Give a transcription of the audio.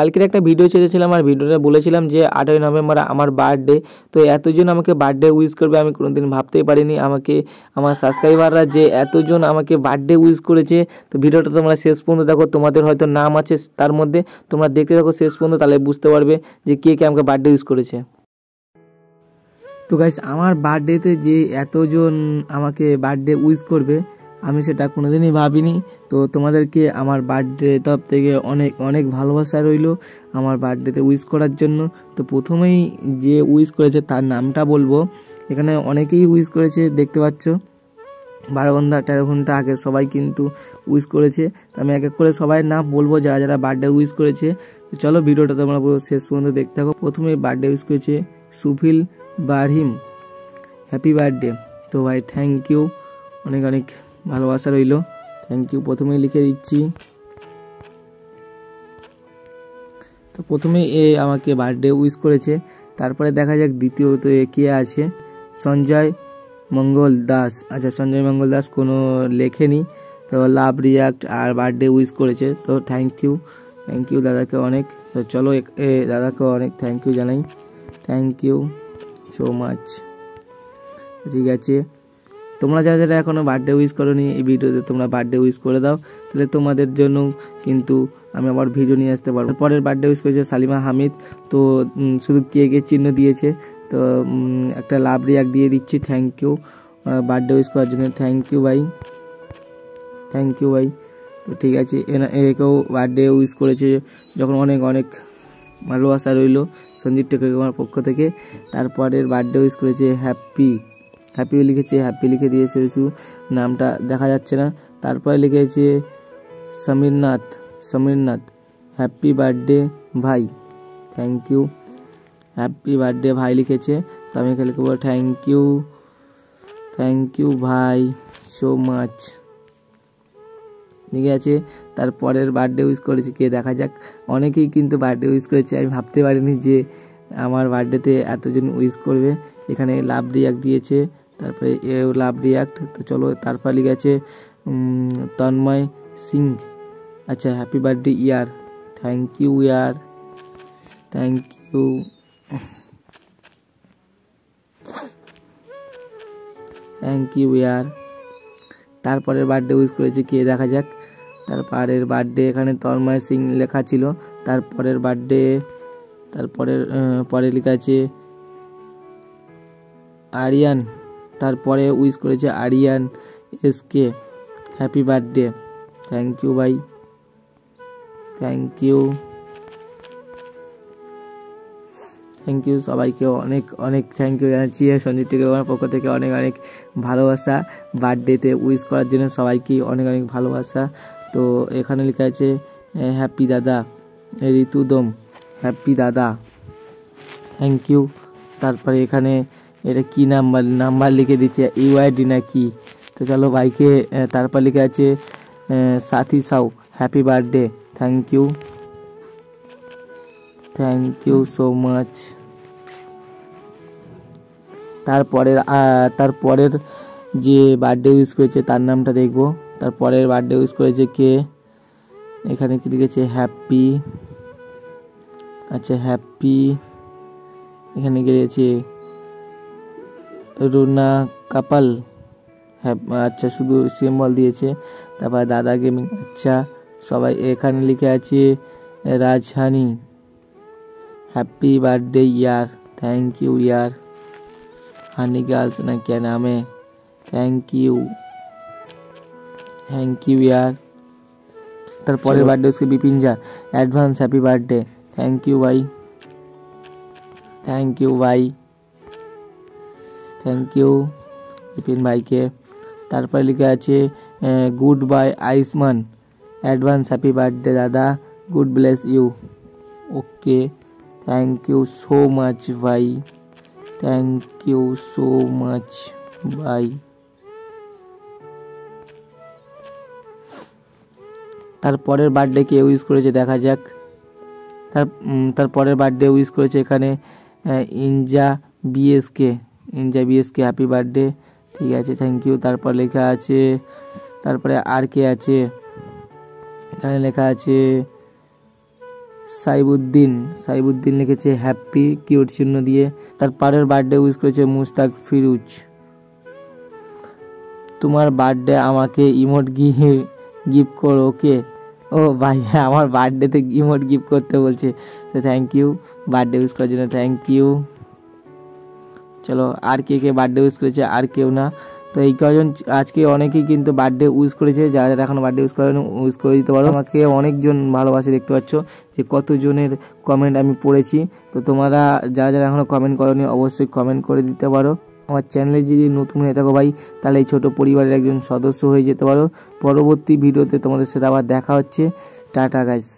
কালকের একটা ভিডিও ছেড়েছিলাম আর ভিডিওটা বলেছিলাম যে আটই নভেম্বর আমার বার্থডে তো এতজন আমাকে বার্থডে উইশ করবে আমি কোনোদিন ভাবতেই পারিনি। আমাকে, আমার সাবস্ক্রাইবাররা যে এতজন আমাকে বার্থডে উইশ করেছে, তো ভিডিওটা তোমরা শেষ পর্যন্ত দেখো। তোমাদের হয়তো নাম আছে তার মধ্যে, তোমরা দেখতে দেখো শেষ পর্যন্ত, তাহলে বুঝতে পারবে যে কে কে আমাকে বার্থডে উইশ করেছে। তো গাইস আমার বার্থডেতে যে এতজন আমাকে বার্থডে উইশ করবে আমি সেটা কোনোদিনই ভাবিনি। তো তোমাদেরকে আমার বার্থডে তরফ থেকে অনেক অনেক ভালোবাসা রইল আমার বার্থডেতে উইশ করার জন্য। তো প্রথমেই যে উইশ করেছে তার নামটা বলব। এখানে অনেকেই উইশ করেছে, দেখতে পাচ্ছ। বারো ঘণ্টা তেরো ঘণ্টা আগে সবাই কিন্তু উইশ করেছে। তো আমি এক এক করে সবাই নাম বলব, যারা যারা বার্থডে উইশ করেছে। তো চলো ভিডিওটা তোমরা শেষ পর্যন্ত দেখতে থাকো। প্রথমে বার্থডে উইশ করেছে সুফিল বারহিম। হ্যাপি বার্থডে তো ভাই থ্যাংক ইউ অনেক অনেক ভালোবাসা রইল। থ্যাংক ইউ প্রথমেই লিখে দিচ্ছি। তো প্রথমেই এ আমাকে বার্থডে উইশ করেছে। তারপরে দেখা যাক দ্বিতীয়ত এ কে আছে। সঞ্জয় মঙ্গল দাস। আচ্ছা সঞ্জয় মঙ্গল দাস কোনো লেখেনি। তো লাভ রিয়াক্ট আর বার্থডে উইশ করেছে। তো থ্যাংক ইউ থ্যাংক ইউ দাদাকে অনেক। তো চলো এ দাদাকে অনেক থ্যাংক ইউ জানাই। থ্যাংক ইউ সো মাচ ঠিক আছে। তোমরা যারা যারা এখনও বার্থডে উইশ করোনি, এই ভিডিওতে তোমরা বার্থডে উইশ করে দাও। তাহলে তোমাদের জন্য কিন্তু আমি আবার ভিডিও নিয়ে আসতে পারব। পরের বার্থডে উইশ করেছে সালিমা হামিদ। তো শুধু কেকের চিহ্ন দিয়েছে। তো একটা লাভ রিয়াক দিয়ে দিচ্ছি। থ্যাংক ইউ বার্থডে উইশ করার জন্য থ্যাংক ইউ ভাই। থ্যাংক ইউ ভাই। তো ঠিক আছে একেও বার্থডে উইশ করেছে যখন অনেক অনেক ভালোবাসা রইল সঞ্জিত টেকের পক্ষ থেকে। তারপরের বার্থডে উইশ করেছে হ্যাপি হ্যাপি লিখেছে হ্যাপি লিখে দিয়েছে শুধু নামটা দেখা যাচ্ছে না। তারপরে লিখেছে, সমীরনাথ সমীরনাথ হ্যাপি বার্থডে ভাই। থ্যাংক ইউ হ্যাপি বার্থডে ভাই লিখেছে। তো আমি এখানে লিখব থ্যাংক ইউ থ্যাংক ইউ ভাই সো মাচ ঠিক আছে তারপরের বার্থডে উইশ করেছি। কে দেখা যাক। অনেকেই কিন্তু বার্থডে উইশ করেছে। আমি ভাবতে পারিনি যে আমার বার্থডেতে এতজন উইশ করবে। এখানে লাভ রিয়াক্ট দিয়েছে। তারপরে লাভ রিয়াক্ট তো চলো তারপর লিখেছে তন্ময় সিং। আচ্ছা হ্যাপি বার্থডে ইয়ার। থ্যাংক ইউ ইয়ার। থ্যাংক ইউ থ্যাংক ইউ ইয়ার। তারপরের বার্থডে উইশ করেছে কে? দেখা যাক। তারপরের বার্থডে এখানে তন্ময় সিং লেখা ছিল। তারপরের বার্থডে তারপরের পরে লেখা আছে, আরিয়ান। তারপরে উইশ করেছে Aryan SK. Happy birthday. Thank you ভাই। Thank you. থ্যাংক ইউ সবাইকে অনেক অনেক থ্যাংক ইউ জানাচ্ছি সঞ্জিত টেকের পক্ষ থেকে অনেক অনেক ভালোবাসা। বার্থডেতে উইশ করার জন্য সবাইকে অনেক অনেক ভালোবাসা। তো এখানে লেখা আছে হ্যাপি দাদা। ঋতুদম। হ্যাপি দাদা। Thank you. তারপরে এখানে এটা কি নাম্বার নাম্বার লিখে দিচ্ছে ইউআইডি না কি? তো চলো ভাইকে তারপর লিখে আছে Sathi Sau happy birthday thank you thank you so much তারপরের তারপরের যে বার্থডে উইশ করেছে, তার নামটা দেখব। তারপরের বার্থডে উইশ করেছে কে? এখানে কি লিখেছে হ্যাপি আচ্ছা হ্যাপি এখানে গিয়েছে রুনা কাপাল হ্যাঁ আচ্ছা শুধু সিম্বল দিয়েছে তারপর দাদা গেমিং আচ্ছা সবাই এখানে লিখে আছে রাজহানি হ্যাপি বার্থডে ইয়ার thank you year honey girls না কে নামে থ্যাংক ইউ থ্যাংক ইউ ইয়ার তারপরের বার্থডে उसके বিপিন যা advance happy birthday thank you ভাই থ্যাংক ইউ ভাই থ্যাংক ইউ বিপিন ভাইকে তারপরে লিখে আছে good bye Ayushman advance happy birthday দাদা god bless you okay thank you so much ভাই থ্যাংক ইউ সো মাচ ভাই তারপরের বার্থডে কে উইশ করেছে দেখা যাক তার তারপরের বার্থডে উইশ করেছে এখানে ইনজা বিএসকে ইনজা বিএসকে হ্যাপি বার্থডে ঠিক আছে থ্যাংক ইউ তারপর লেখা আছে, তারপরে আর কে আছে। এখানে লেখা আছে, সাইবুদ্দিন। সাইবুদ্দিন লিখেছে হ্যাপি কিউট চিহ্ন দিয়ে। তার পারের বার্থডে উইশ করেছে মুস্তাক ফিরুজ। তোমার বার্থডে আমাকে ইমোট গিয়ে গিফট করো ওকে ও ভাই, আমার বার্থডেতে ইমোট গিফট করতে বলছে। তো থ্যাংক ইউ বার্থডে উইশ করার জন্য থ্যাংক ইউ চলো, আর কে কে বার্থডে উইশ করেছে, আর কেউ না। তো এই কজন, আজকে অনেকেই কিন্তু বার্থডে উইশ করেছে, যারা যারা এখনও বার্থডে উইশ করেন উইশ করে দিতে পারো। আমাকে অনেকজন ভালোবাসে, দেখতে পাচ্ছ যে কতজনের কমেন্ট আমি পড়েছি। তো তোমরা যারা যারা এখনও কমেন্ট করনি, অবশ্যই কমেন্ট করে দিতে পারো। আমার চ্যানেলে যদি নতুন হয়ে থাকো ভাই, তাহলে এই ছোটো পরিবারের একজন সদস্য হয়ে যেতে পারো। পরবর্তী ভিডিওতে তোমাদের সাথে আবার দেখা হচ্ছে। Tata guys